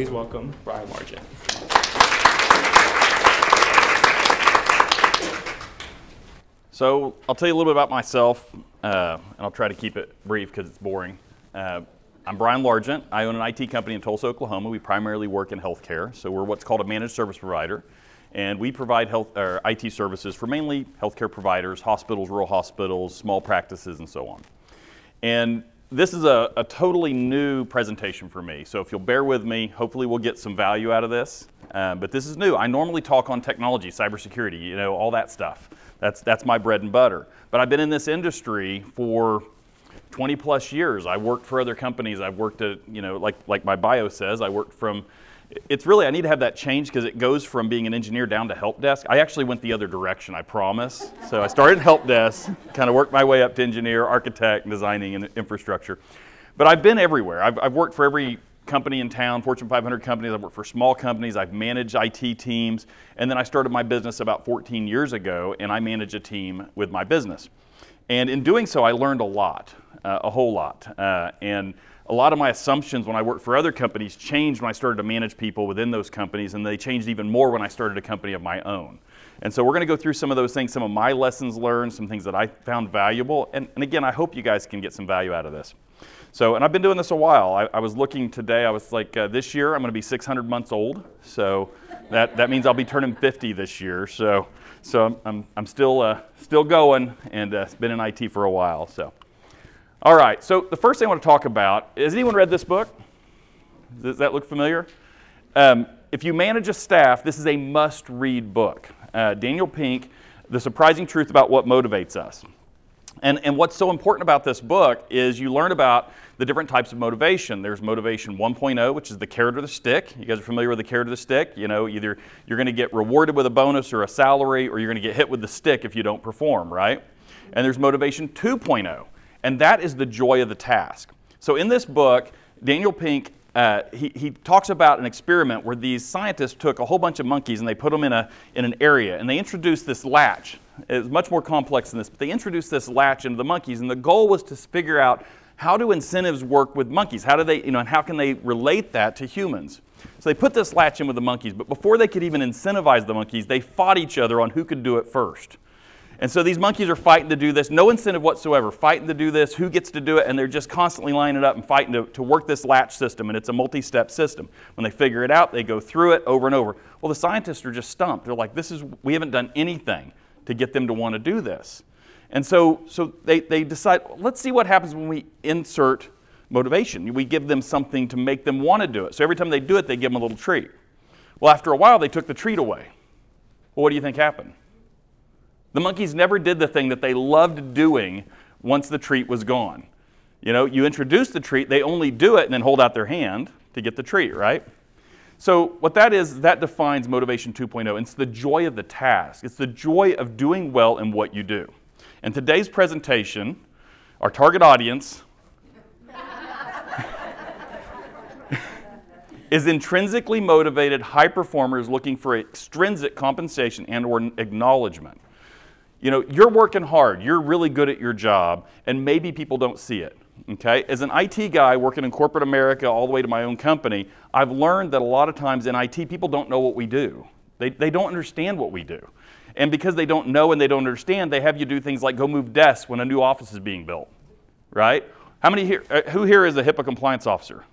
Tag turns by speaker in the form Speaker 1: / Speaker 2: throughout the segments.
Speaker 1: please welcome Brian Largent.
Speaker 2: So I'll tell you a little bit about myself, uh, and I'll try to keep it brief because it's boring. Uh, I'm Brian Largent. I own an IT company in Tulsa, Oklahoma. We primarily work in healthcare, so we're what's called a managed service provider, and we provide health or IT services for mainly healthcare providers, hospitals, rural hospitals, small practices, and so on. And this is a, a, totally new presentation for me, so if you'll bear with me, hopefully we'll get some value out of this. Um, but this is new. I normally talk on technology, cybersecurity, you know, all that stuff. That's, that's my bread and butter. But I've been in this industry for 20 plus years. I worked for other companies. I've worked at, you know, like, like my bio says, I worked from, it's really, I need to have that change because it goes from being an engineer down to help desk. I actually went the other direction, I promise. So I started help desk, kind of worked my way up to engineer, architect, designing, and infrastructure. But I've been everywhere. I've, I've worked for every company in town, Fortune 500 companies. I've worked for small companies. I've managed IT teams. And then I started my business about 14 years ago, and I manage a team with my business. And in doing so, I learned a lot, uh, a whole lot. Uh, and a lot of my assumptions when I worked for other companies changed when I started to manage people within those companies, and they changed even more when I started a company of my own. And so we're going to go through some of those things, some of my lessons learned, some things that I found valuable. And, and again, I hope you guys can get some value out of this. So, and I've been doing this a while. I, I was looking today, I was like, uh, this year I'm going to be 600 months old. So that, that means I'll be turning 50 this year. So, so I'm, I'm, I'm still, uh, still going and uh, been in IT for a while. So, all right. So the first thing I want to talk about, has anyone read this book? Does that look familiar? Um, if you manage a staff, this is a must read book. Uh, Daniel Pink, The Surprising Truth About What Motivates Us. And, and what's so important about this book is you learn about the different types of motivation. There's motivation 1.0, which is the carrot or the stick. You guys are familiar with the carrot or the stick? You know, either you're going to get rewarded with a bonus or a salary, or you're going to get hit with the stick if you don't perform, right? And there's motivation 2.0, and that is the joy of the task. So in this book, Daniel Pink uh, he, he, talks about an experiment where these scientists took a whole bunch of monkeys and they put them in, a, in an area and they introduced this latch. It's much more complex than this, but they introduced this latch into the monkeys and the goal was to figure out how do incentives work with monkeys? How do they, you know, and how can they relate that to humans? So they put this latch in with the monkeys, but before they could even incentivize the monkeys, they fought each other on who could do it first. And so these monkeys are fighting to do this, no incentive whatsoever, fighting to do this, who gets to do it, and they're just constantly lining up and fighting to, to work this latch system, and it's a multi step system. When they figure it out, they go through it over and over. Well, the scientists are just stumped. They're like, this is, we haven't done anything to get them to want to do this. And so, so they, they decide, let's see what happens when we insert motivation. We give them something to make them want to do it. So every time they do it, they give them a little treat. Well, after a while, they took the treat away. Well, what do you think happened? The monkeys never did the thing that they loved doing once the treat was gone. You know, you introduce the treat, they only do it and then hold out their hand to get the treat, right? So, what that is, that defines motivation 2.0. It's the joy of the task, it's the joy of doing well in what you do. And today's presentation, our target audience, is intrinsically motivated high performers looking for extrinsic compensation and or acknowledgement. You know, you're working hard, you're really good at your job, and maybe people don't see it. Okay? As an IT guy working in corporate America all the way to my own company, I've learned that a lot of times in IT, people don't know what we do. They, they don't understand what we do. And because they don't know and they don't understand, they have you do things like go move desks when a new office is being built. Right? How many here, uh, who here is a HIPAA compliance officer?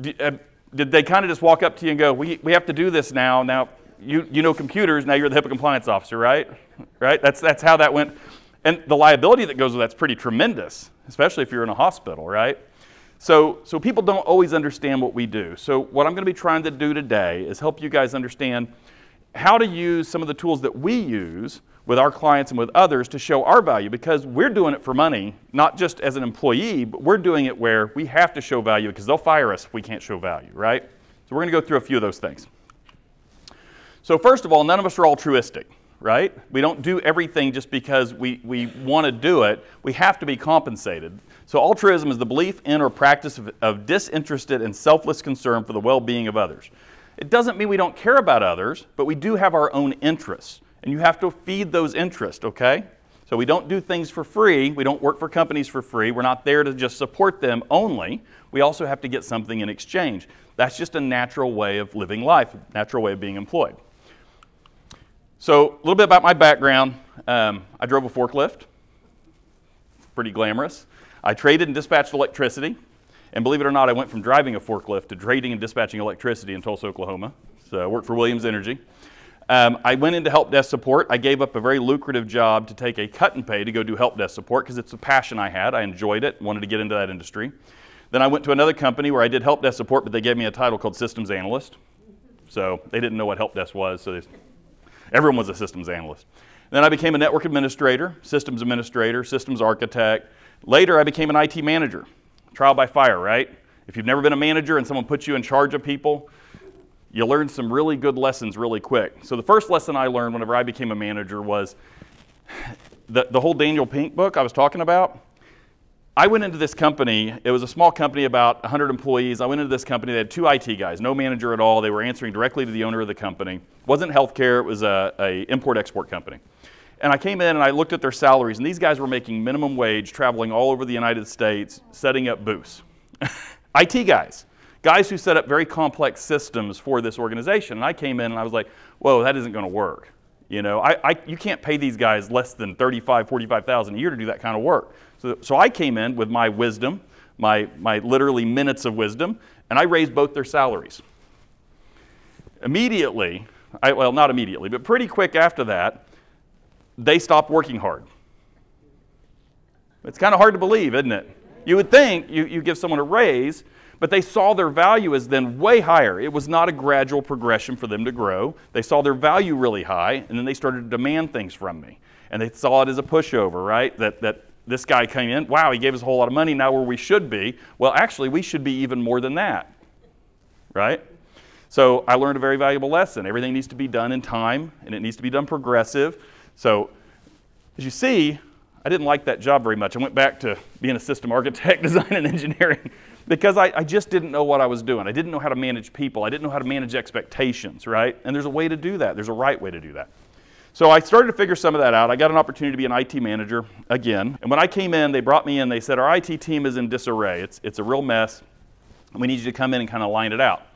Speaker 2: Did, uh, did they kind of just walk up to you and go, we, we have to do this now, now you, you know computers, now you're the HIPAA compliance officer, right? Right? That's, that's how that went. And the liability that goes with that's pretty tremendous, especially if you're in a hospital, right? So, so people don't always understand what we do. So what I'm going to be trying to do today is help you guys understand how to use some of the tools that we use with our clients and with others to show our value because we're doing it for money, not just as an employee, but we're doing it where we have to show value because they'll fire us if we can't show value, right? So we're going to go through a few of those things. So, first of all, none of us are altruistic, right? We don't do everything just because we, we want to do it. We have to be compensated. So, altruism is the belief in or practice of, of disinterested and selfless concern for the well being of others. It doesn't mean we don't care about others, but we do have our own interests. And you have to feed those interests, okay? So, we don't do things for free. We don't work for companies for free. We're not there to just support them only. We also have to get something in exchange. That's just a natural way of living life, natural way of being employed. So a little bit about my background. Um, I drove a forklift. Pretty glamorous. I traded and dispatched electricity. And believe it or not, I went from driving a forklift to trading and dispatching electricity in Tulsa, Oklahoma. So I worked for Williams Energy. Um, I went into help desk support. I gave up a very lucrative job to take a cut and pay to go do help desk support because it's a passion I had. I enjoyed it, wanted to get into that industry. Then I went to another company where I did help desk support, but they gave me a title called systems analyst. So they didn't know what help desk was, so they, everyone was a systems analyst. Then I became a network administrator, systems administrator, systems architect. Later, I became an IT manager. Trial by fire, right? If you've never been a manager and someone puts you in charge of people, you learn some really good lessons really quick. So the first lesson I learned whenever I became a manager was the, the whole Daniel Pink book I was talking about. I went into this company, it was a small company, about 100 employees. I went into this company, they had two IT guys, no manager at all. They were answering directly to the owner of the company. It wasn't healthcare, it was a, a import-export company. And I came in and I looked at their salaries, and these guys were making minimum wage, traveling all over the United States, setting up booths. IT guys guys who set up very complex systems for this organization. And I came in and I was like, whoa, that isn't going to work. You know, I, I, you can't pay these guys less than 35, 45,000 a year to do that kind of work. So, so I came in with my wisdom, my, my literally minutes of wisdom, and I raised both their salaries. Immediately, I, well, not immediately, but pretty quick after that, they stopped working hard. It's kind of hard to believe, isn't it? You would think you, you give someone a raise, but they saw their value as then way higher. It was not a gradual progression for them to grow. They saw their value really high, and then they started to demand things from me. And they saw it as a pushover, right? That, that this guy came in, wow, he gave us a whole lot of money, now where we should be. Well, actually, we should be even more than that, right? So I learned a very valuable lesson. Everything needs to be done in time, and it needs to be done progressive. So as you see, I didn't like that job very much. I went back to being a system architect, design, and engineering because I, I, just didn't know what I was doing. I didn't know how to manage people. I didn't know how to manage expectations, right? And there's a way to do that. There's a right way to do that. So I started to figure some of that out. I got an opportunity to be an IT manager again. And when I came in, they brought me in. They said, Our IT team is in disarray. It's, it's a real mess. We need you to come in and kind of line it out.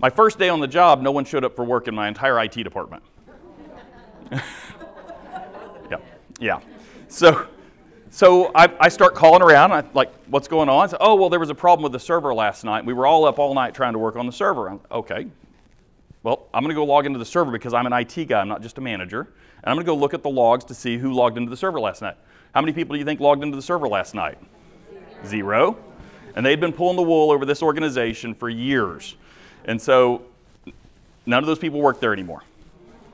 Speaker 2: My first day on the job, no one showed up for work in my entire IT department. yeah, yeah. So so I, I, start calling around, I, like, what's going on? oh, well, there was a problem with the server last night. We were all up all night trying to work on the server. I'm, okay. Well, I'm going to go log into the server because I'm an IT guy, I'm not just a manager. And I'm going to go look at the logs to see who logged into the server last night. How many people do you think logged into the server last night? Zero. And they'd been pulling the wool over this organization for years. And so none of those people work there anymore.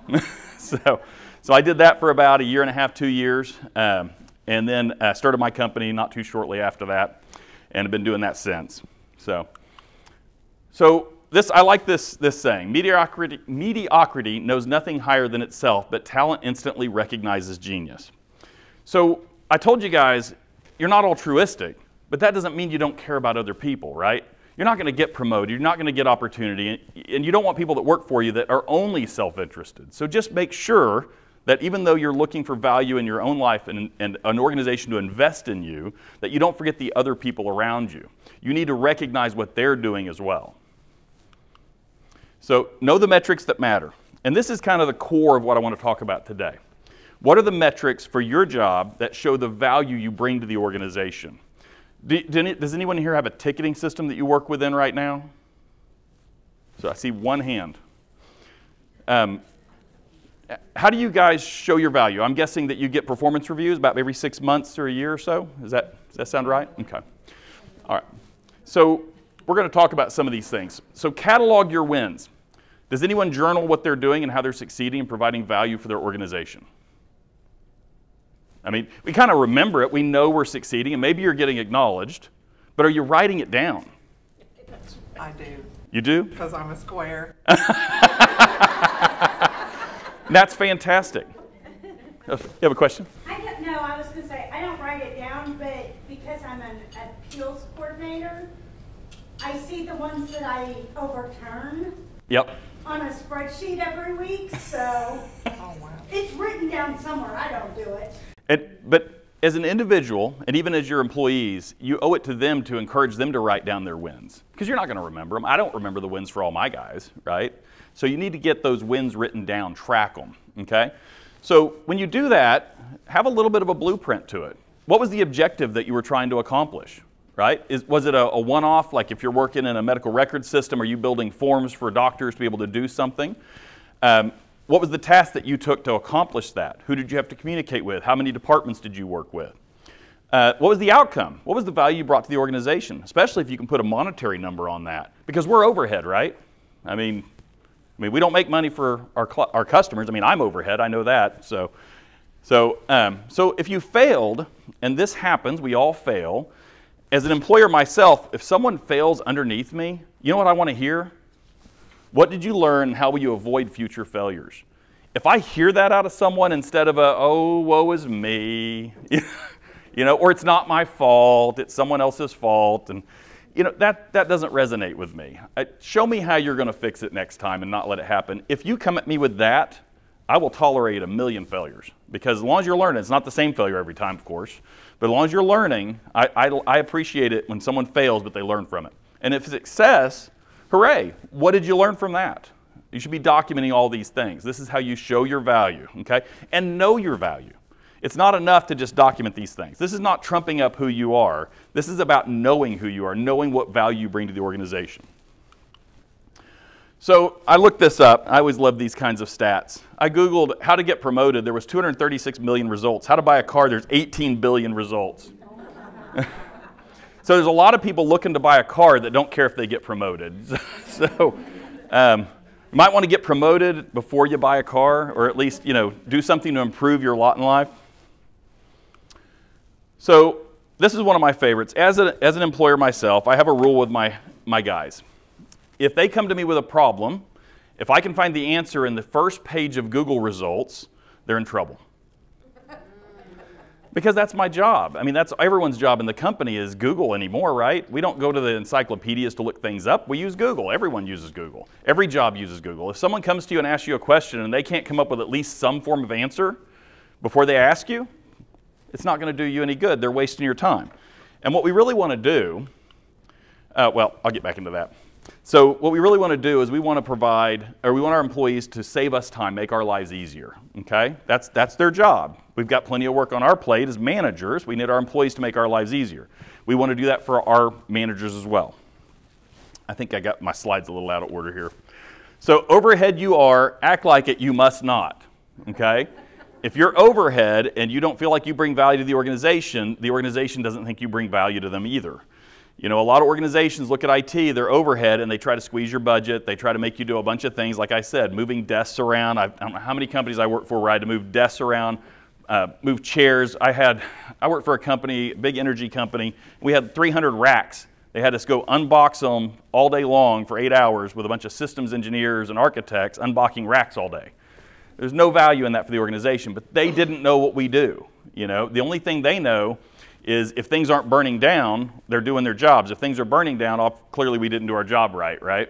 Speaker 2: so, so I did that for about a year and a half, two years. Um, and then uh, started my company not too shortly after that, and have been doing that since. So, so this I like this this saying: mediocrity, mediocrity knows nothing higher than itself, but talent instantly recognizes genius. So I told you guys, you're not altruistic, but that doesn't mean you don't care about other people, right? You're not going to get promoted. You're not going to get opportunity, and you don't want people that work for you that are only self-interested. So just make sure that even though you're looking for value in your own life and, and, an organization to invest in you, that you don't forget the other people around you. You need to recognize what they're doing as well. So, know the metrics that matter. And this is kind of the core of what I want to talk about today. What are the metrics for your job that show the value you bring to the organization? Do, does anyone here have a ticketing system that you work within right now? So I see one hand. Um, how do you guys show your value? I'm guessing that you get performance reviews about every six months or a year or so. Is that, does that sound right? Okay. All right. So we're going to talk about some of these things. So catalog your wins. Does anyone journal what they're doing and how they're succeeding and providing value for their organization? I mean, we kind of remember it. We know we're succeeding, and maybe you're getting acknowledged, but are you writing it down?
Speaker 1: I do.
Speaker 2: You do?
Speaker 1: Because I'm a square.
Speaker 2: That's fantastic. Oh, you have a question?
Speaker 3: I don't, no, I was going to say, I don't write it down, but because I'm an appeals coordinator, I see the ones that I overturn.
Speaker 2: Yep.
Speaker 3: On a spreadsheet every week, so oh, wow. it's written down somewhere. I don't do it.
Speaker 2: And, but as an individual, and even as your employees, you owe it to them to encourage them to write down their wins. Because you're not going to remember them. I don't remember the wins for all my guys, right? So you need to get those wins written down, track them, okay? So when you do that, have a little bit of a blueprint to it. What was the objective that you were trying to accomplish, right? Is, was it a, a one off, like if you're working in a medical record system, are you building forms for doctors to be able to do something? Um, what was the task that you took to accomplish that? Who did you have to communicate with? How many departments did you work with? Uh, what was the outcome? What was the value you brought to the organization? Especially if you can put a monetary number on that. Because we're overhead, right? I mean, I mean, we don't make money for our, our customers. I mean, I'm overhead, I know that. So, so, um, so if you failed, and this happens, we all fail. As an employer myself, if someone fails underneath me, you know what I want to hear? What did you learn? How will you avoid future failures? If I hear that out of someone instead of a, oh, woe is me, you know, or it's not my fault, it's someone else's fault, and, you know, that, that doesn't resonate with me. I, show me how you're going to fix it next time and not let it happen. If you come at me with that, I will tolerate a million failures because as long as you're learning, it's not the same failure every time, of course, but as long as you're learning, I, I, I appreciate it when someone fails, but they learn from it. And if success, hooray, what did you learn from that? You should be documenting all these things. This is how you show your value, okay? And know your value. It's not enough to just document these things. This is not trumping up who you are. This is about knowing who you are, knowing what value you bring to the organization. So I looked this up. I always love these kinds of stats. I Googled how to get promoted. There was 236 million results. How to buy a car, there's 18 billion results. so there's a lot of people looking to buy a car that don't care if they get promoted. so um, you might want to get promoted before you buy a car, or at least, you know, do something to improve your lot in life. So this is one of my favorites. As, a, as an employer myself, I have a rule with my, my guys if they come to me with a problem, if I can find the answer in the first page of Google results, they're in trouble. because that's my job. I mean, that's everyone's job in the company is Google anymore, right? We don't go to the encyclopedias to look things up. We use Google. Everyone uses Google. Every job uses Google. If someone comes to you and asks you a question and they can't come up with at least some form of answer before they ask you, it's not going to do you any good. They're wasting your time. And what we really want to do, uh, well, I'll get back into that. So what we really want to do is we want to provide, or we want our employees to save us time, make our lives easier. Okay, that's that's their job. We've got plenty of work on our plate as managers. We need our employees to make our lives easier. We want to do that for our managers as well. I think I got my slides a little out of order here. So overhead you are, act like it, you must not. Okay? If you're overhead and you don't feel like you bring value to the organization, the organization doesn't think you bring value to them either. You know, a lot of organizations look at IT, they're overhead, and they try to squeeze your budget. They try to make you do a bunch of things, like I said, moving desks around. I don't know how many companies I worked for where I had to move desks around, uh, move chairs. I had, I worked for a company, big energy company. We had 300 racks. They had us go unbox them all day long for eight hours with a bunch of systems engineers and architects unboxing racks all day. There's no value in that for the organization, but they didn't know what we do. You know, the only thing they know is if things aren't burning down, they're doing their jobs. If things are burning down, clearly we didn't do our job right, right?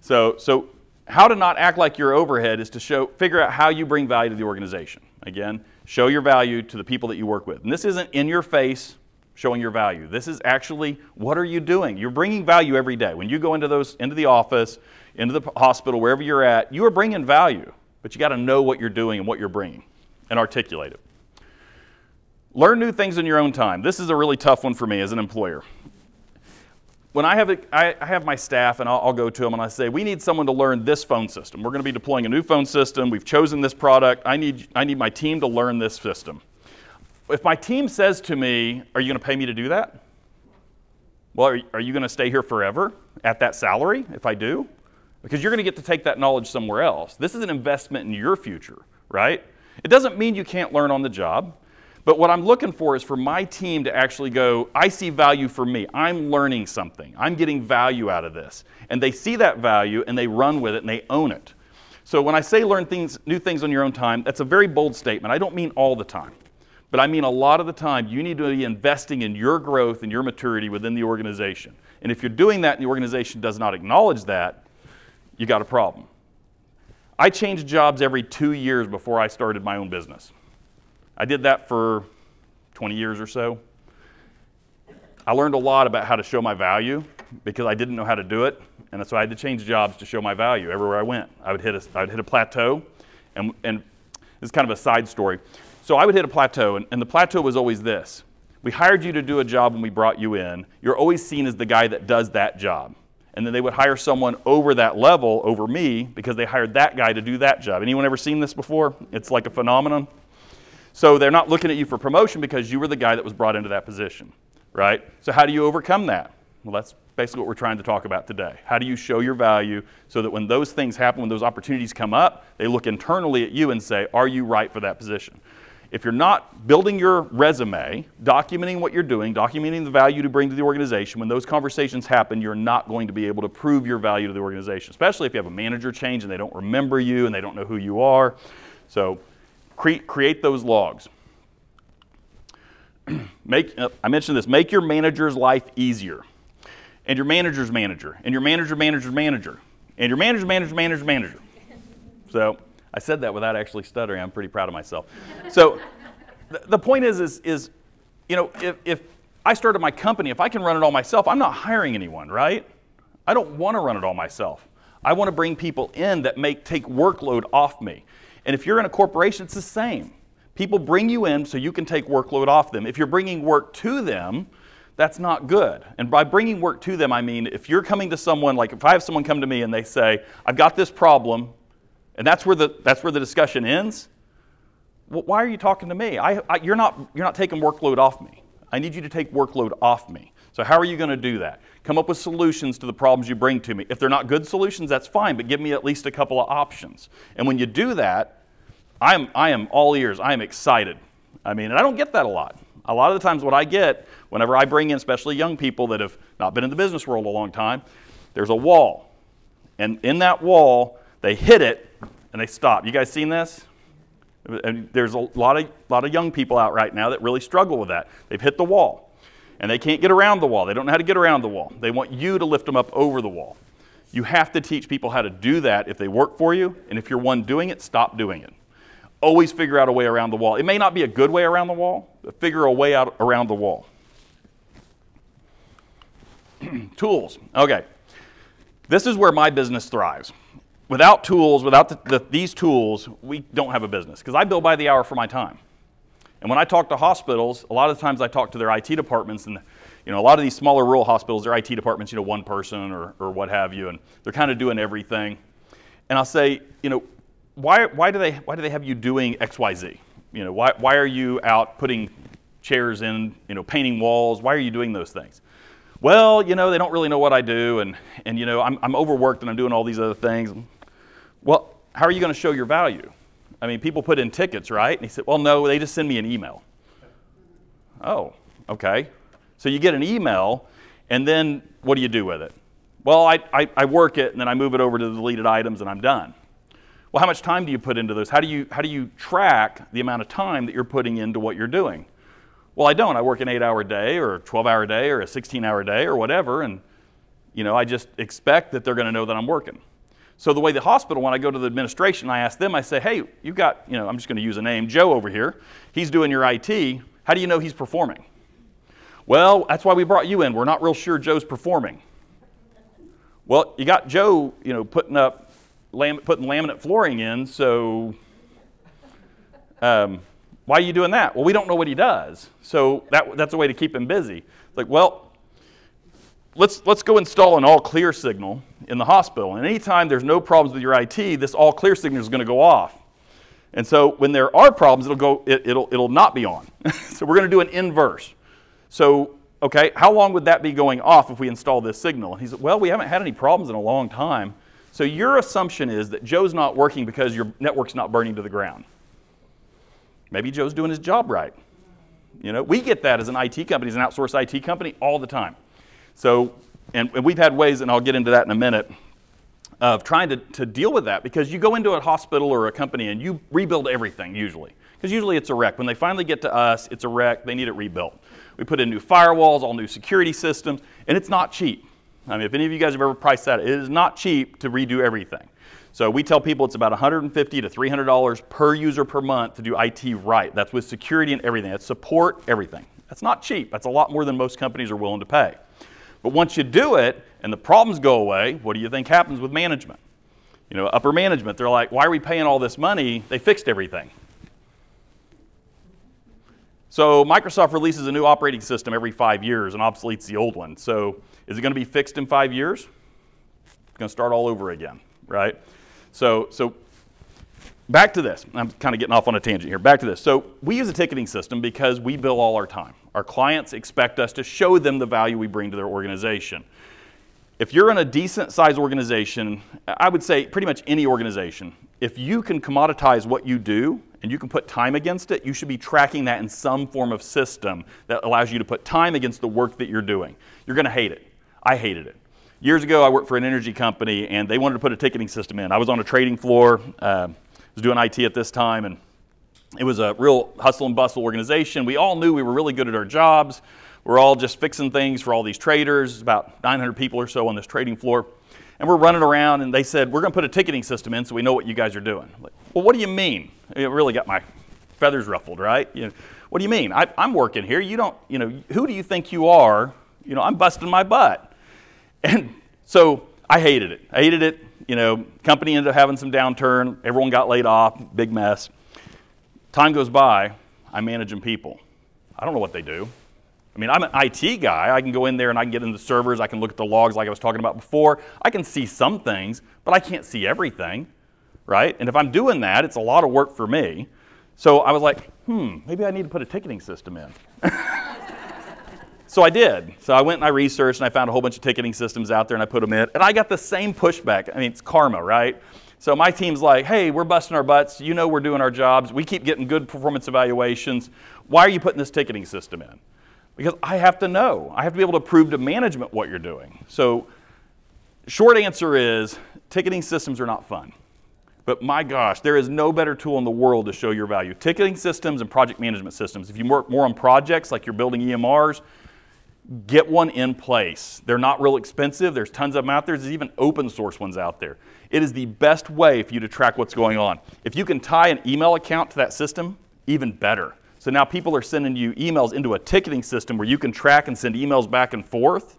Speaker 2: So, so how to not act like your overhead is to show, figure out how you bring value to the organization. Again, show your value to the people that you work with. And this isn't in your face showing your value. This is actually what are you doing? You're bringing value every day. When you go into those into the office, into the hospital, wherever you're at, you are bringing value. But you got to know what you're doing and what you're bringing and articulate it. Learn new things in your own time. This is a really tough one for me as an employer. When I have, a, I, have my staff and I'll, I'll go to them and I say, we need someone to learn this phone system. We're going to be deploying a new phone system. We've chosen this product. I need, I need my team to learn this system. If my team says to me, are you going to pay me to do that? Well, are, are you going to stay here forever at that salary if I do? Because you're going to get to take that knowledge somewhere else. This is an investment in your future, right? It doesn't mean you can't learn on the job. But what I'm looking for is for my team to actually go, I see value for me. I'm learning something. I'm getting value out of this. And they see that value and they run with it and they own it. So when I say learn things, new things on your own time, that's a very bold statement. I don't mean all the time. But I mean a lot of the time, you need to be investing in your growth and your maturity within the organization. And if you're doing that and the organization does not acknowledge that, you got a problem. I changed jobs every two years before I started my own business. I did that for 20 years or so. I learned a lot about how to show my value because I didn't know how to do it, and so I had to change jobs to show my value everywhere I went. I would hit a, I would hit a plateau, and, and this is kind of a side story. So I would hit a plateau, and, and the plateau was always this. We hired you to do a job when we brought you in. You're always seen as the guy that does that job. And then they would hire someone over that level, over me, because they hired that guy to do that job. Anyone ever seen this before? It's like a phenomenon. So they're not looking at you for promotion because you were the guy that was brought into that position, right? So how do you overcome that? Well, that's basically what we're trying to talk about today. How do you show your value so that when those things happen, when those opportunities come up, they look internally at you and say, Are you right for that position? If you're not building your resume, documenting what you're doing, documenting the value to bring to the organization, when those conversations happen, you're not going to be able to prove your value to the organization, especially if you have a manager change and they don't remember you and they don't know who you are. So create, create those logs. make, uh, I mentioned this make your manager's life easier, and your manager's manager, and your manager, manager's manager, and your manager's manager's manager's manager. So, I said that without actually stuttering. I'm pretty proud of myself. So the, point is, is, is, you know, if, if I started my company, if I can run it all myself, I'm not hiring anyone, right? I don't want to run it all myself. I want to bring people in that make take workload off me. And if you're in a corporation, it's the same. People bring you in so you can take workload off them. If you're bringing work to them, that's not good. And by bringing work to them, I mean if you're coming to someone, like if I have someone come to me and they say, I've got this problem, and that's where the, that's where the discussion ends. Well, why are you talking to me? I, I, you're, not, you're not taking workload off me. I need you to take workload off me. So, how are you going to do that? Come up with solutions to the problems you bring to me. If they're not good solutions, that's fine, but give me at least a couple of options. And when you do that, I'm, I am all ears. I am excited. I mean, and I don't get that a lot. A lot of the times, what I get whenever I bring in, especially young people that have not been in the business world a long time, there's a wall. And in that wall, they hit it and they stop. You guys seen this? And there's a lot of, lot of young people out right now that really struggle with that. They've hit the wall and they can't get around the wall. They don't know how to get around the wall. They want you to lift them up over the wall. You have to teach people how to do that if they work for you, and if you're one doing it, stop doing it. Always figure out a way around the wall. It may not be a good way around the wall, but figure a way out around the wall. Tools. Okay. This is where my business thrives without tools, without the, the, these tools, we don't have a business because I bill by the hour for my time. And when I talk to hospitals, a lot of times I talk to their IT departments, and you know, a lot of these smaller rural hospitals, their IT departments, you know, one person or, or what have you, and they're kind of doing everything. And I'll say, you know, why, why, do they, why do they have you doing X, Y, Z? You know, why, why are you out putting chairs in, you know, painting walls? Why are you doing those things? Well, you know, they don't really know what I do, and, and you know, I'm, I'm overworked and I'm doing all these other things. Well, how are you going to show your value? I mean, people put in tickets, right? And he said, Well, no, they just send me an email. Oh, okay. So you get an email, and then what do you do with it? Well, I, I, I, work it, and then I move it over to the deleted items, and I'm done. Well, how much time do you put into those? How do you, how do you track the amount of time that you're putting into what you're doing? Well, I don't. I work an eight hour day, or a 12 hour day, or a 16 hour day, or whatever, and you know, I just expect that they're going to know that I'm working. So the way the hospital, when I go to the administration, I ask them, I say, hey, you've got, you know, I'm just going to use a name, Joe over here. He's doing your IT. How do you know he's performing? Well, that's why we brought you in. We're not real sure Joe's performing. Well, you got Joe, you know, putting up, lam- putting laminate flooring in, so um, why are you doing that? Well, we don't know what he does. So that, that's a way to keep him busy. Like, well, let's, let's go install an all clear signal in the hospital. And anytime there's no problems with your IT, this all clear signal is going to go off. And so when there are problems, it'll, go, it, it'll, it'll not be on. so we're going to do an inverse. So, okay, how long would that be going off if we install this signal? And he said, well, we haven't had any problems in a long time. So your assumption is that Joe's not working because your network's not burning to the ground. Maybe Joe's doing his job right. You know, we get that as an IT company, as an outsourced IT company, all the time. So, and, and we've had ways, and I'll get into that in a minute, of trying to, to deal with that because you go into a hospital or a company and you rebuild everything usually. Because usually it's a wreck. When they finally get to us, it's a wreck. They need it rebuilt. We put in new firewalls, all new security systems, and it's not cheap. I mean, if any of you guys have ever priced that, it is not cheap to redo everything. So we tell people it's about 150 to $300 per user per month to do IT right. That's with security and everything. That's support, everything. That's not cheap. That's a lot more than most companies are willing to pay. But once you do it and the problems go away, what do you think happens with management? You know, upper management, they're like, why are we paying all this money? They fixed everything. So Microsoft releases a new operating system every five years and obsoletes the old one. So is it going to be fixed in five years? It's going to start all over again, right? So, so back to this. I'm kind of getting off on a tangent here. Back to this. So we use a ticketing system because we bill all our time. Our clients expect us to show them the value we bring to their organization. If you're in a decent sized organization, I would say pretty much any organization, if you can commoditize what you do and you can put time against it, you should be tracking that in some form of system that allows you to put time against the work that you're doing. You're going to hate it. I hated it. Years ago, I worked for an energy company and they wanted to put a ticketing system in. I was on a trading floor, uh, was doing IT at this time, and it was a real hustle and bustle organization. We all knew we were really good at our jobs. We're all just fixing things for all these traders, about 900 people or so on this trading floor. And we're running around, and they said, We're going to put a ticketing system in so we know what you guys are doing. Like, well, what do you mean? It really got my feathers ruffled, right? You know, what do you mean? I, I'm working here. You don't, you know, who do you think you are? You know, I'm busting my butt. And so I hated it. I hated it. You know, company ended up having some downturn. Everyone got laid off. Big mess. Time goes by. I'm managing people. I don't know what they do. I mean, I'm an IT guy. I can go in there and I can get in the servers. I can look at the logs like I was talking about before. I can see some things, but I can't see everything, right? And if I'm doing that, it's a lot of work for me. So I was like, hmm, maybe I need to put a ticketing system in. so I did. So I went and I researched and I found a whole bunch of ticketing systems out there and I put them in. And I got the same pushback. I mean, it's karma, right? So my team's like, hey, we're busting our butts. You know we're doing our jobs. We keep getting good performance evaluations. Why are you putting this ticketing system in? Because I have to know. I have to be able to prove to management what you're doing. So, short answer is ticketing systems are not fun. But my gosh, there is no better tool in the world to show your value. Ticketing systems and project management systems. If you work more on projects like you're building EMRs, get one in place. They're not real expensive. There's tons of them out there. There's even open source ones out there. It is the best way for you to track what's going on. If you can tie an email account to that system, even better. So now people are sending you emails into a ticketing system where you can track and send emails back and forth.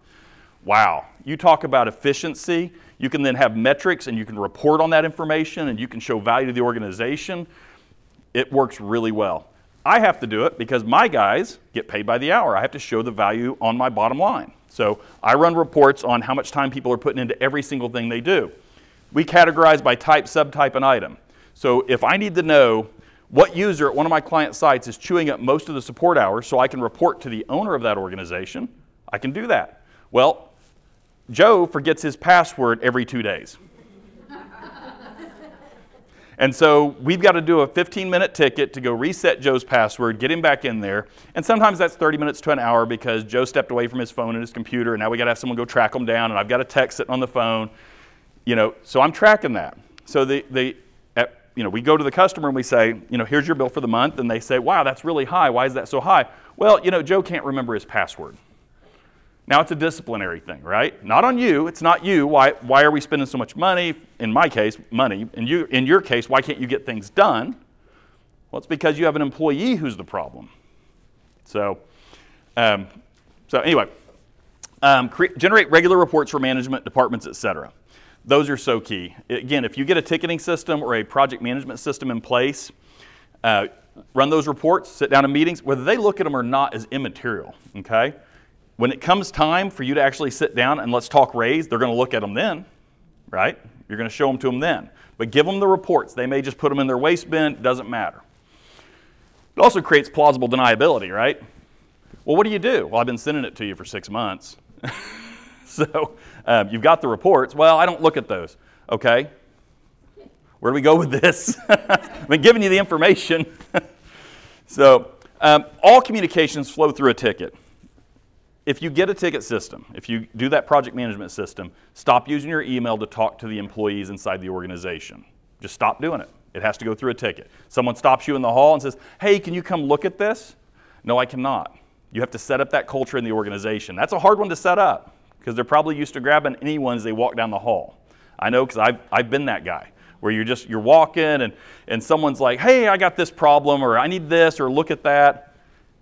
Speaker 2: Wow. You talk about efficiency. You can then have metrics and you can report on that information and you can show value to the organization. It works really well. I have to do it because my guys get paid by the hour. I have to show the value on my bottom line. So I run reports on how much time people are putting into every single thing they do. We categorize by type, subtype, and item. So if I need to know what user at one of my client sites is chewing up most of the support hours so I can report to the owner of that organization, I can do that. Well, Joe forgets his password every two days. And so we've got to do a 15 minute ticket to go reset Joe's password, get him back in there. And sometimes that's 30 minutes to an hour because Joe stepped away from his phone and his computer, and now we got to have someone go track him down, and I've got a text sitting on the phone. You know, so I'm tracking that. So the, the you know, we go to the customer and we say, you know, here's your bill for the month, and they say, wow, that's really high. Why is that so high? Well, you know, Joe can't remember his password. Now it's a disciplinary thing, right? Not on you. It's not you. Why, why are we spending so much money? In my case, money. In, you, in your case, why can't you get things done? Well, it's because you have an employee who's the problem. So, um, so anyway, um, generate regular reports for management, departments, etc. Those are so key. Again, if you get a ticketing system or a project management system in place, uh, run those reports, sit down in meetings, whether they look at them or not is immaterial, okay? When it comes time for you to actually sit down and let's talk raise, they're going to look at them then, right? You're going to show them to them then. But give them the reports. They may just put them in their waste bin, doesn't matter. It also creates plausible deniability, right? Well, what do you do? Well, I've been sending it to you for six months. so um, you've got the reports. Well, I don't look at those. Okay. Where do we go with this? I've been giving you the information. so um, all communications flow through a ticket. If you get a ticket system, if you do that project management system, stop using your email to talk to the employees inside the organization. Just stop doing it. It has to go through a ticket. Someone stops you in the hall and says, Hey, can you come look at this? No, I cannot. You have to set up that culture in the organization. That's a hard one to set up because they're probably used to grabbing anyone as they walk down the hall. I know because I've, I've been that guy. where you're just you're walking and and someone's like, "Hey, I got this problem," or "I need this," or "Look at that."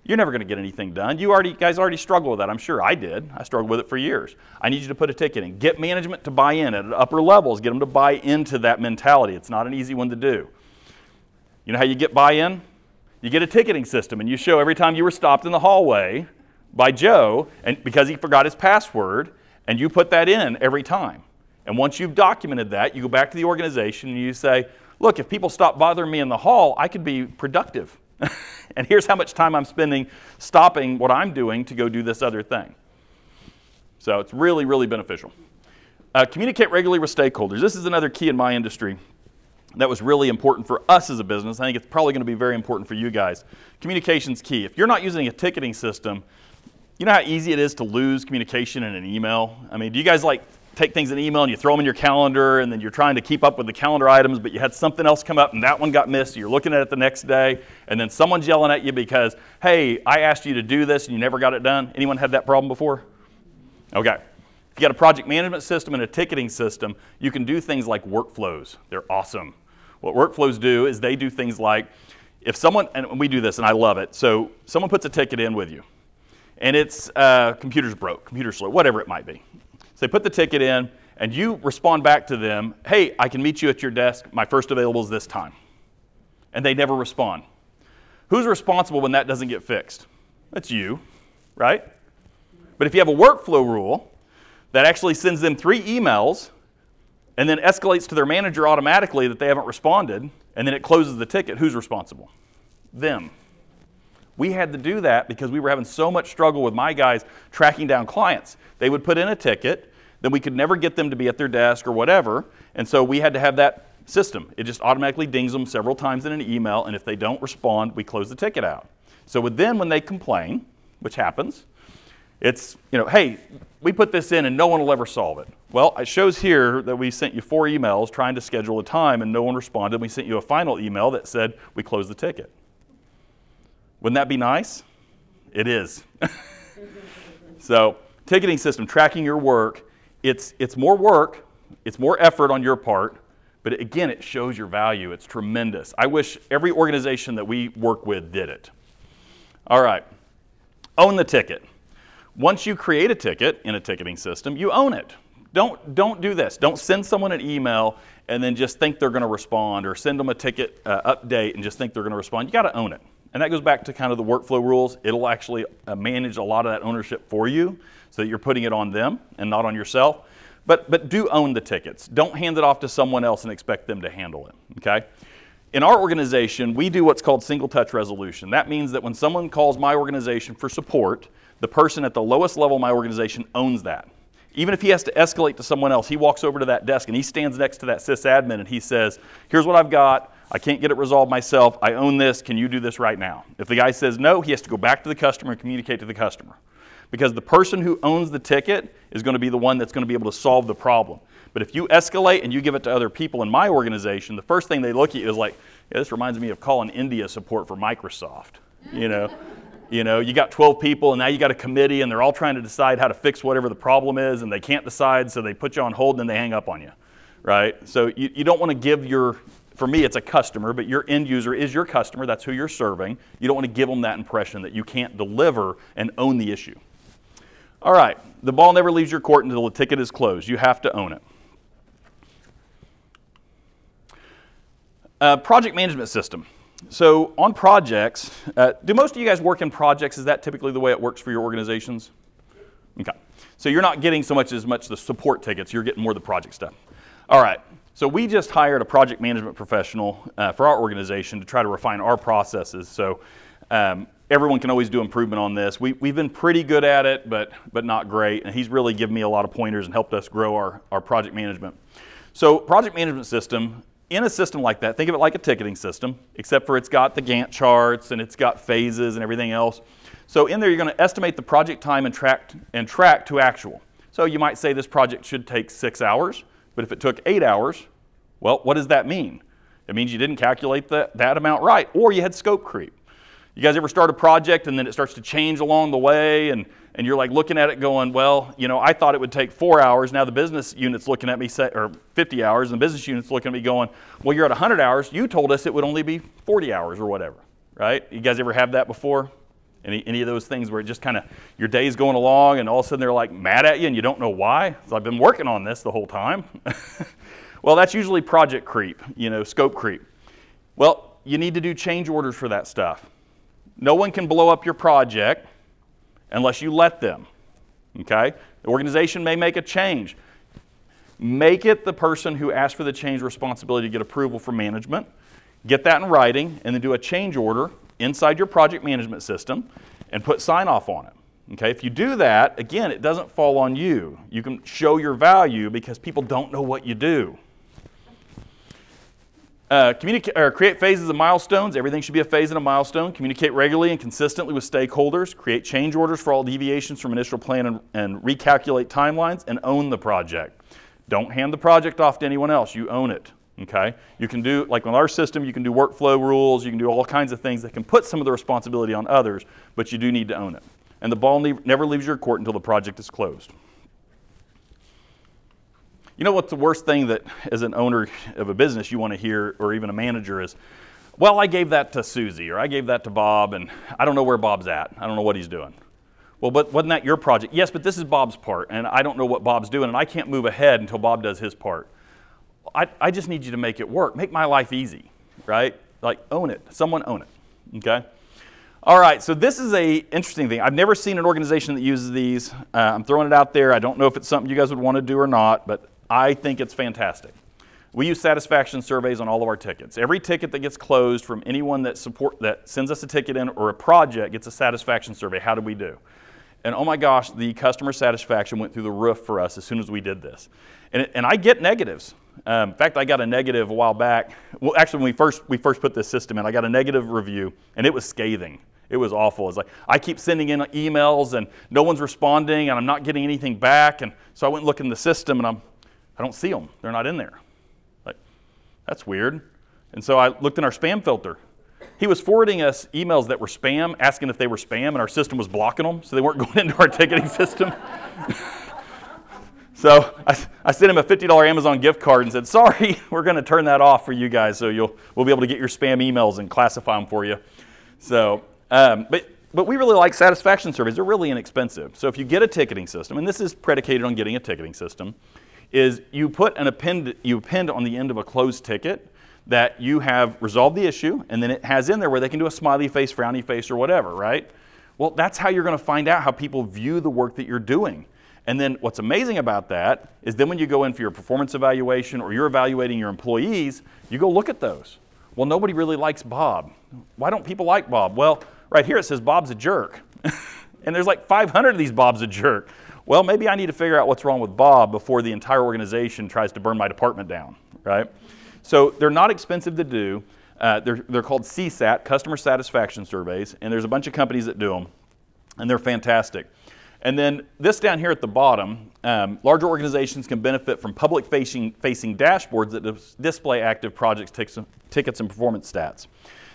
Speaker 2: You're never going to get anything done. You already guys already struggle with that. I'm sure I did. I struggled with it for years. I need you to put a ticket in. Get management to buy in at upper levels. Get them to buy into that mentality. It's not an easy one to do. You know how you get buy-in? You get a ticketing system and you show every time you were stopped in the hallway by Joe and because he forgot his password and you put that in every time. And once you've documented that, you go back to the organization and you say, "Look, if people stop bothering me in the hall, I could be productive." and here's how much time I'm spending stopping what I'm doing to go do this other thing. So it's really, really beneficial. Uh, communicate regularly with stakeholders. This is another key in my industry that was really important for us as a business. I think it's probably going to be very important for you guys. Communication's key. If you're not using a ticketing system, you know how easy it is to lose communication in an email? I mean, do you guys like take things in email and you throw them in your calendar and then you're trying to keep up with the calendar items, but you had something else come up and that one got missed. You're looking at it the next day and then someone's yelling at you because, hey, I asked you to do this and you never got it done. Anyone had that problem before? Okay. If you got a project management system and a ticketing system, you can do things like workflows. They're awesome. What workflows do is they do things like if someone, and we do this and I love it, so someone puts a ticket in with you and it's uh, computer's broke, computer's slow, whatever it might be. They put the ticket in and you respond back to them, hey, I can meet you at your desk. My first available is this time. And they never respond. Who's responsible when that doesn't get fixed? That's you, right? But if you have a workflow rule that actually sends them three emails and then escalates to their manager automatically that they haven't responded, and then it closes the ticket, who's responsible? Them. We had to do that because we were having so much struggle with my guys tracking down clients. They would put in a ticket, then we could never get them to be at their desk or whatever, and so we had to have that system. It just automatically dings them several times in an email, and if they don't respond, we close the ticket out. So them, when they complain, which happens, it's, you know, hey, we put this in and no one will ever solve it. Well, it shows here that we sent you four emails trying to schedule a time and no one responded. We sent you a final email that said we closed the ticket. Wouldn't that be nice? It is. so, ticketing system, tracking your work, it's, it's more work, it's more effort on your part, but again, it shows your value. It's tremendous. I wish every organization that we work with did it. All right, own the ticket. Once you create a ticket in a ticketing system, you own it. Don't, don't do this. Don't send someone an email and then just think they're going to respond or send them a ticket uh, update and just think they're going to respond. You got to own it. And that goes back to kind of the workflow rules. It'll actually uh, manage a lot of that ownership for you so that you're putting it on them and not on yourself. But, but do own the tickets. Don't hand it off to someone else and expect them to handle it, okay? In our organization, we do what's called single touch resolution. That means that when someone calls my organization for support, the person at the lowest level of my organization owns that. Even if he has to escalate to someone else, he walks over to that desk and he stands next to that sysadmin and he says, Here's what I've got. I can't get it resolved myself. I own this. Can you do this right now? If the guy says no, he has to go back to the customer and communicate to the customer. Because the person who owns the ticket is going to be the one that's going to be able to solve the problem. But if you escalate and you give it to other people in my organization, the first thing they look at is like, yeah, this reminds me of calling India support for Microsoft. You know, you know, you got 12 people and now you got a committee and they're all trying to decide how to fix whatever the problem is and they can't decide, so they put you on hold and then they hang up on you, right? So you, you don't want to give your, for me, it's a customer, but your end user is your customer. That's who you're serving. You don't want to give them that impression that you can't deliver and own the issue. All right, the ball never leaves your court until the ticket is closed. You have to own it. Uh, project management system. So on projects, uh, do most of you guys work in projects? Is that typically the way it works for your organizations? Okay. So you're not getting so much as much the support tickets, you're getting more the project stuff. All right. So we just hired a project management professional uh, for our organization to try to refine our processes. So um, everyone can always do improvement on this. We, we've been pretty good at it, but, but not great. And he's really given me a lot of pointers and helped us grow our, our project management. So project management system in a system like that, think of it like a ticketing system, except for it's got the Gantt charts and it's got phases and everything else. So in there, you're going to estimate the project time and track, and track to actual. So you might say this project should take six hours, but if it took eight hours, well, what does that mean? It means you didn't calculate the, that amount right, or you had scope creep. You guys ever start a project and then it starts to change along the way and, and you're like looking at it going, well, you know, I thought it would take four hours. Now the business unit's looking at me, say, or 50 hours, and the business unit's looking at me going, well, you're at 100 hours. You told us it would only be 40 hours or whatever, right? You guys ever have that before? Any, any of those things where it just kind of, your day's going along and all of a sudden they're like mad at you and you don't know why? So I've been working on this the whole time. well, that's usually project creep, you know, scope creep. Well, you need to do change orders for that stuff. No one can blow up your project unless you let them. Okay? The organization may make a change. Make it the person who asked for the change responsibility to get approval from management. Get that in writing, and then do a change order inside your project management system and put sign off on it. Okay, if you do that, again, it doesn't fall on you. You can show your value because people don't know what you do. Uh, create phases and milestones. Everything should be a phase and a milestone. Communicate regularly and consistently with stakeholders. Create change orders for all deviations from initial plan and, and recalculate timelines and own the project. Don't hand the project off to anyone else. You own it. Okay? You can do, like on our system, you can do workflow rules, you can do all kinds of things that can put some of the responsibility on others, but you do need to own it. And the ball never leaves your court until the project is closed. You know what's the worst thing that, as an owner of a business, you want to hear, or even a manager, is, well, I gave that to Susie, or I gave that to Bob, and I don't know where Bob's at. I don't know what he's doing. Well, but wasn't that your project? Yes, but this is Bob's part, and I don't know what Bob's doing, and I can't move ahead until Bob does his part. I, I just need you to make it work. Make my life easy, right? Like, own it. Someone own it, okay? All right, so this is a interesting thing. I've never seen an organization that uses these. Uh, I'm throwing it out there. I don't know if it's something you guys would want to do or not, but I think it's fantastic. We use satisfaction surveys on all of our tickets. Every ticket that gets closed from anyone that support that sends us a ticket in or a project gets a satisfaction survey. How do we do? And oh my gosh, the customer satisfaction went through the roof for us as soon as we did this. And, and I get negatives. Um, in fact, I got a negative a while back. Well, actually, when we first we first put this system in, I got a negative review, and it was scathing. It was awful. It's like I keep sending in emails, and no one's responding, and I'm not getting anything back. And so I went looked in the system, and I'm I don't see them. They're not in there. Like, that's weird. And so I looked in our spam filter. He was forwarding us emails that were spam, asking if they were spam, and our system was blocking them, so they weren't going into our ticketing system. so I, I, sent him a $50 Amazon gift card and said, sorry, we're going to turn that off for you guys, so you'll, we'll be able to get your spam emails and classify them for you. So, um, but, but we really like satisfaction surveys. They're really inexpensive. So if you get a ticketing system, and this is predicated on getting a ticketing system, is you put an append, you append on the end of a closed ticket that you have resolved the issue, and then it has in there where they can do a smiley face, frowny face, or whatever, right? Well, that's how you're going to find out how people view the work that you're doing. And then what's amazing about that is then when you go in for your performance evaluation or you're evaluating your employees, you go look at those. Well, nobody really likes Bob. Why don't people like Bob? Well, right here it says Bob's a jerk. and there's like 500 of these Bob's a jerk well, maybe I need to figure out what's wrong with Bob before the entire organization tries to burn my department down, right? So they're not expensive to do. Uh, they're, they're called CSAT, Customer Satisfaction Surveys, and there's a bunch of companies that do them, and they're fantastic. And then this down here at the bottom, um, larger organizations can benefit from public facing, facing dashboards that dis- display active projects, tickets, tickets, and performance stats.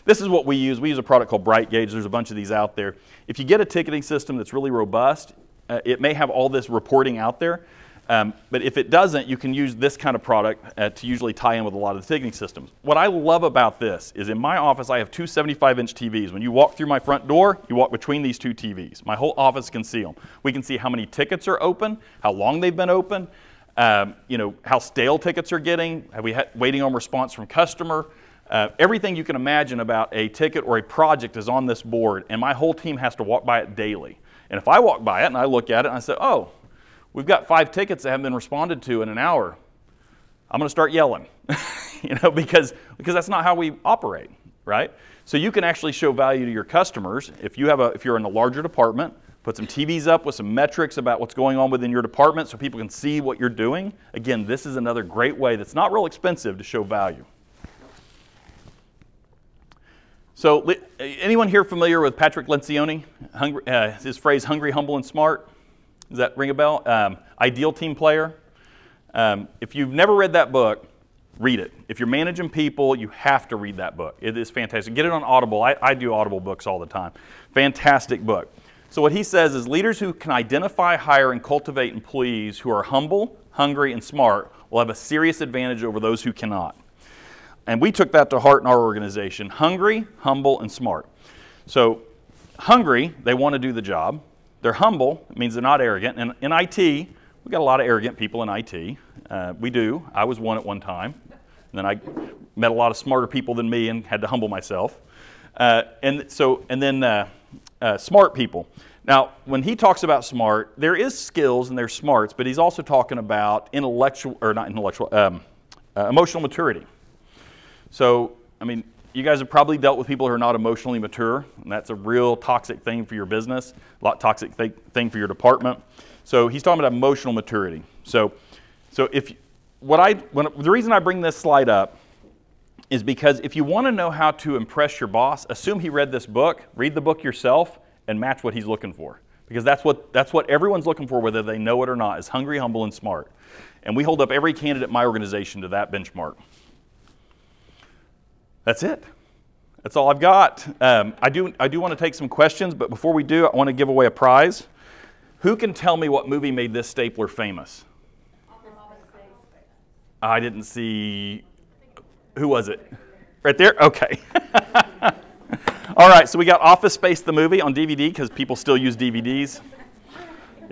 Speaker 2: This is what we use. We use a product called BrightGauge. There's a bunch of these out there. If you get a ticketing system that's really robust, uh, it may have all this reporting out there, um, but if it doesn't, you can use this kind of product uh, to usually tie in with a lot of the ticketing systems. What I love about this is in my office, I have two 75 inch TVs. When you walk through my front door, you walk between these two TVs. My whole office can see them. We can see how many tickets are open, how long they've been open, um, you know, how stale tickets are getting, have we had waiting on response from customer. Uh, everything you can imagine about a ticket or a project is on this board, and my whole team has to walk by it daily. And if I walk by it and I look at it and I say, oh, we've got five tickets that haven't been responded to in an hour, I'm going to start yelling, you know, because, because that's not how we operate, right? So you can actually show value to your customers if you have a, if you're in a larger department, put some TVs up with some metrics about what's going on within your department so people can see what you're doing. Again, this is another great way that's not real expensive to show value. So, anyone here familiar with Patrick Lencioni? Hungry, uh, his phrase, hungry, humble, and smart? Does that ring a bell? Um, ideal team player. Um, if you've never read that book, read it. If you're managing people, you have to read that book. It is fantastic. Get it on Audible. I, I do Audible books all the time. Fantastic book. So, what he says is leaders who can identify, hire, and cultivate employees who are humble, hungry, and smart will have a serious advantage over those who cannot. And we took that to heart in our organization hungry, humble, and smart. So, hungry, they want to do the job. They're humble, it means they're not arrogant. And in IT, we've got a lot of arrogant people in IT. Uh, we do. I was one at one time. And then I met a lot of smarter people than me and had to humble myself. Uh, and so, and then uh, uh, smart people. Now, when he talks about smart, there is skills and there's smarts, but he's also talking about intellectual, or not intellectual, um, uh, emotional maturity. So, I mean, you guys have probably dealt with people who are not emotionally mature, and that's a real toxic thing for your business, a lot toxic th- thing for your department. So he's talking about emotional maturity. So, so if what I when, the reason I bring this slide up is because if you want to know how to impress your boss, assume he read this book, read the book yourself, and match what he's looking for. Because that's what, that's what everyone's looking for, whether they know it or not, is hungry, humble, and smart. And we hold up every candidate in my organization to that benchmark. That's it. That's all I've got. Um, I, do, I do want to take some questions, but before we do, I want to give away a prize. Who can tell me what movie made this stapler famous? Office Space. I didn't see. Who was it? Right there? Okay. All right, so we got Office Space the movie on DVD because people still use DVDs.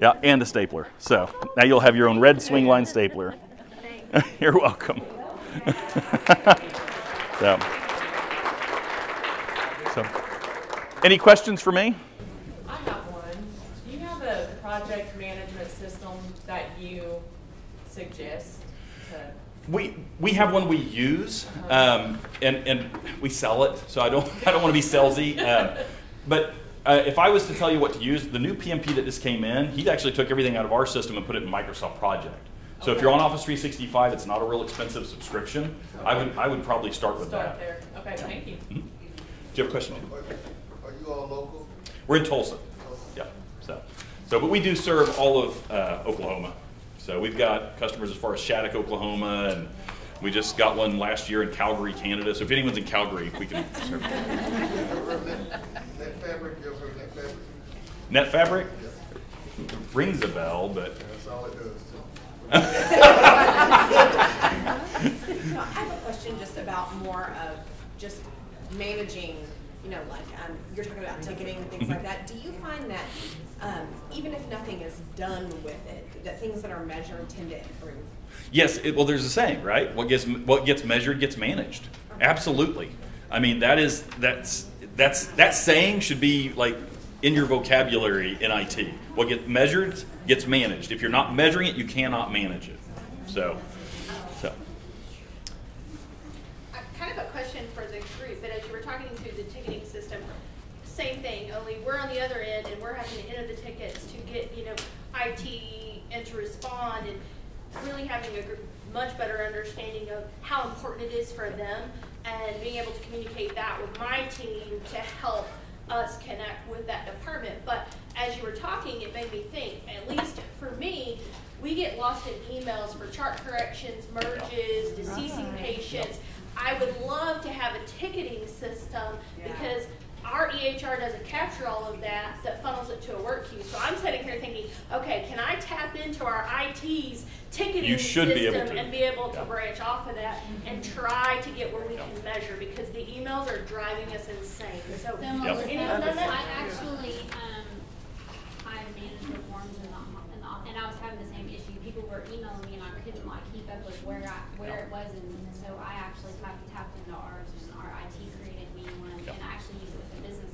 Speaker 2: Yeah, and a stapler. So now you'll have your own red Swingline stapler. You're welcome. so, so, any questions for me?
Speaker 4: I have one. Do you have a project management system that you suggest?
Speaker 2: We, we have one we use, um, and, and we sell it, so I don't, I don't want to be salesy. Um, but uh, if I was to tell you what to use, the new PMP that just came in, he actually took everything out of our system and put it in Microsoft Project. So if you're on Office 365, it's not a real expensive subscription. I would, I would probably start with
Speaker 4: Start
Speaker 2: that.
Speaker 4: there. Okay, thank you.
Speaker 2: Do you have a question?
Speaker 5: Are you all local?
Speaker 2: We're in Tulsa. Yeah. So, so but we do serve all of uh, Oklahoma. So we've got customers as far as Shattuck, Oklahoma, and we just got one last year in Calgary, Canada. So if anyone's in Calgary, we can serve.
Speaker 5: You ever heard net, net fabric? You net fabric?
Speaker 2: Net fabric rings a bell, but
Speaker 5: That's all it does.
Speaker 6: No, I have a question just about more of just managing, you know, like, um, you're talking about ticketing and things like that. Do you find that, um, even if nothing is done with it, that things that are measured tend to improve?
Speaker 2: yes, it, well, there's a saying, right? What gets what gets measured gets managed. Absolutely. I mean, that is that's that's that saying should be like in your vocabulary in IT. What gets measured gets managed. If you're not measuring it, you cannot manage it. So.
Speaker 7: Uh, Kind of a question for the group, but as you were talking through the ticketing system, same thing, only we're on the other end and we're having to enter the tickets to get, you know, IT and to respond and really having a much better understanding of how important it is for them and being able to communicate that with my team to help us connect with that department. But as you were talking, it made me think, at least for me, we get lost in emails for chart corrections, merges, deceasing patients. I would love to have a ticketing system because our EHR doesn't capture all of that, that funnels it to a work queue. So I'm sitting here thinking, okay, can I tap into our IT's ticketing
Speaker 2: You should be able
Speaker 7: system
Speaker 2: to.
Speaker 7: and be able to
Speaker 2: Yeah.
Speaker 7: branch off of that and try to get where we can measure because the emails are driving us insane. So,
Speaker 2: Yep.
Speaker 8: Similar
Speaker 7: Anyone done that?
Speaker 8: I actually, um, I managed the forms in the, in the, and I was having the same issue. People were emailing me and I couldn't like keep up with where I, where it was and so I actually tapped, tapped into ours and our IT created me one
Speaker 2: Yep.
Speaker 8: and I actually use it with the business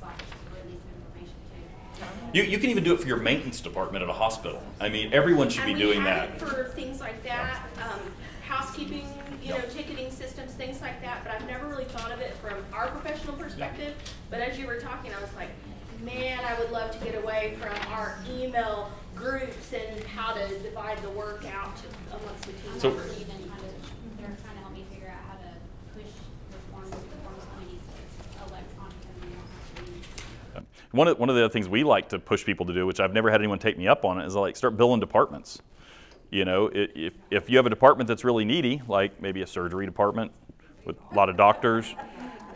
Speaker 8: office to release information too.
Speaker 2: You, you can even do it for your maintenance department at a hospital. I mean, everyone should be doing that.
Speaker 7: For things like that, um, housekeeping, you know, ticketing systems, things like that, but I've never really thought of it from our professional perspective. But as you were talking, I was like, man, I would love to get away from our email groups and how to divide the work out amongst the team
Speaker 2: So-
Speaker 8: not even trying to, they're trying to help me figure out how to push the forms, the forms committee so it's electronic and we don't have to use.
Speaker 2: One of, one of the other things we like to push people to do, which I've never had anyone take me up on it, is like start billing departments. You know, if, if you have a department that's really needy, like maybe a surgery department with a lot of doctors,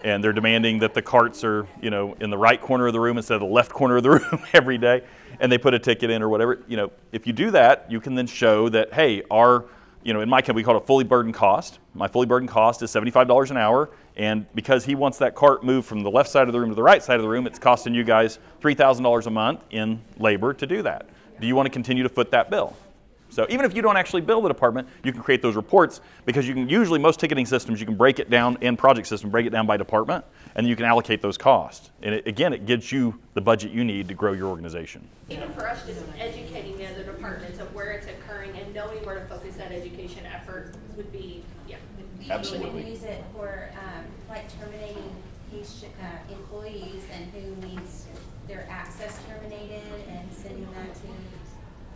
Speaker 2: and they're demanding that the carts are, you know, in the right corner of the room instead of the left corner of the room every day, and they put a ticket in or whatever, you know, if you do that, you can then show that, hey, our, you know, in my company, we call it fully burdened cost. My fully burdened cost is $75 an hour, and because he wants that cart moved from the left side of the room to the right side of the room, it's costing you guys $3,000 a month in labor to do that. Do you want to continue to foot that bill? So even if you don't actually bill the department, you can create those reports because you can usually most ticketing systems you can break it down in project system break it down by department and you can allocate those costs. And it, again, it gives you the budget you need to grow your organization.
Speaker 7: Even for us, just educating the other departments of where it's occurring and knowing where to focus that education effort would be, yeah.
Speaker 2: Absolutely.
Speaker 9: use it for, um, like terminating patient, uh, employees and who needs their access terminated and sending that to.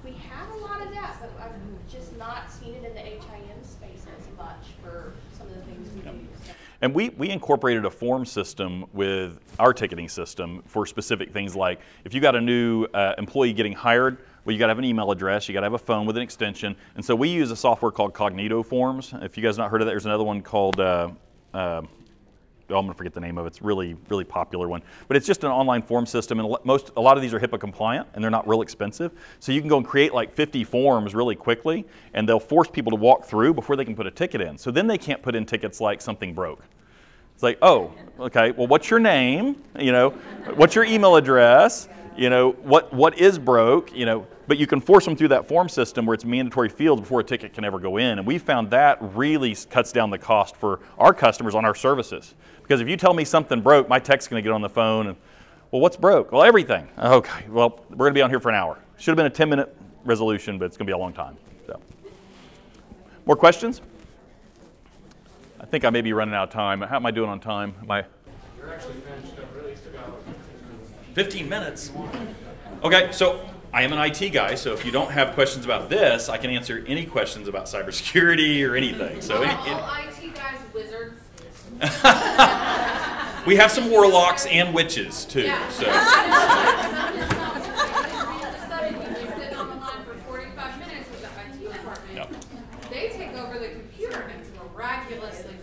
Speaker 7: We have a lot of that, but I've just not seen it in the HIM space as much for some of the things we do. so.
Speaker 2: And we, we incorporated a form system with our ticketing system for specific things like if you got a new uh, employee getting hired, well, you got to have an email address, you got to have a phone with an extension. And so we use a software called Cognito Forms. If you guys not heard of that, there's another one called, uh, uh, Oh, I'm going to forget the name of it. It's really, really popular one. But it's just an online form system, and most, a lot of these are HIPAA compliant, and they're not real expensive. So you can go and create like 50 forms really quickly, and they'll force people to walk through before they can put a ticket in. So then they can't put in tickets like something broke. It's like, oh, okay, well, what's your name? You know, what's your email address? You know, what, what is broke? You know, but you can force them through that form system where it's mandatory fields before a ticket can ever go in. And we found that really cuts down the cost for our customers on our services. Because if you tell me something broke, my tech's going to get on the phone and, well, what's broke? Well, everything. Okay, well, we're going to be on here for an hour. Should have been a 10 minute resolution, but it's going to be a long time. So, more questions? I think I may be running out of time. How am I doing on time? Am I?
Speaker 5: You're actually finished up, really still got
Speaker 2: 15 minutes. Okay, so I am an IT guy, so if you don't have questions about this, I can answer any questions about cybersecurity or anything. So any, any-
Speaker 4: All IT guys wizards.
Speaker 2: we have some warlocks and witches too.
Speaker 4: Yeah.
Speaker 2: So
Speaker 4: sit on the line for forty-five minutes with the IT department.
Speaker 2: Yep.
Speaker 4: They take over the computer and it's miraculously.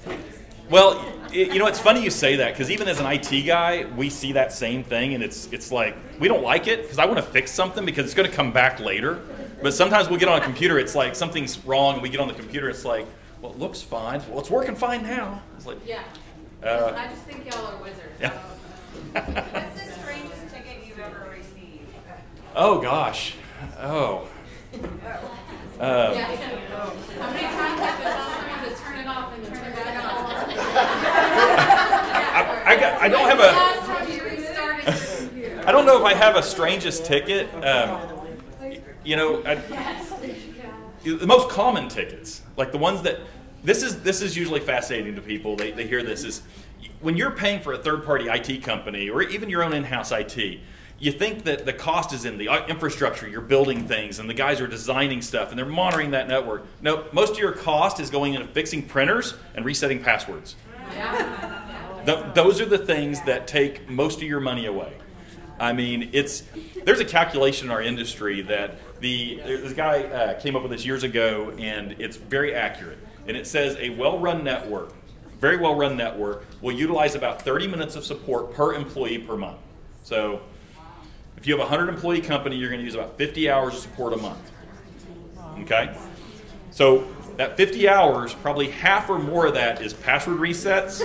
Speaker 2: Well, it, you know, it's funny you say that because even as an IT guy, we see that same thing, and it's it's like we don't like it because I want to fix something because it's going to come back later. But sometimes we'll get on a computer, it's like something's wrong, and we get on the computer, it's like, well, it looks fine. Well, it's working fine now. It's like,
Speaker 4: Yeah.
Speaker 2: Uh,
Speaker 4: I just think y'all are wizards.
Speaker 2: Yeah.
Speaker 6: What's the strangest ticket you've ever received?
Speaker 2: oh gosh, oh. Uh,
Speaker 4: I?
Speaker 2: I, got, I don't have a. I don't know if I have a strangest ticket. Um, you know, I, the most common tickets, like the ones that this is this is usually fascinating to people. They, they hear this is when you're paying for a third party IT company or even your own in house IT. You think that the cost is in the uh, infrastructure, you're building things, and the guys are designing stuff, and they're monitoring that network. No, most of your cost is going into fixing printers and resetting passwords. Th- those are the things that take most of your money away. I mean, it's there's a calculation in our industry that the this guy uh, came up with this years ago, and it's very accurate. And it says a well-run network, very well-run network, will utilize about 30 minutes of support per employee per month. So, if you have a 100 employee company, you're going to use about 50 hours of support a month. Okay, so that 50 hours, probably half or more of that is password resets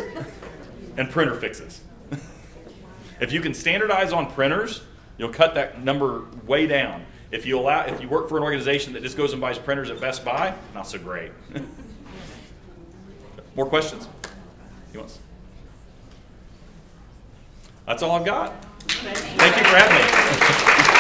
Speaker 2: and printer fixes. if you can standardize on printers, you'll cut that number way down. If you allow, if you work for an organization that just goes and buys printers at Best Buy, not so great. More questions? That's all I've got. Thank you for having me.